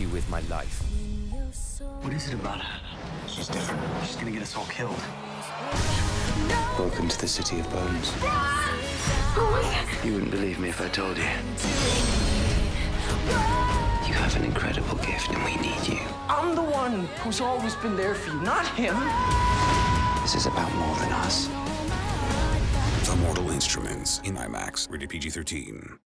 you with my life. What is it about her? She's different. She's gonna get us all killed. Welcome to the City of Bones. You wouldn't believe me if I told you. You have an incredible gift, and we need you. I'm the one who's always been there for you, not him. This is about more than us. The Mortal Instruments in IMAX, rated PG 13.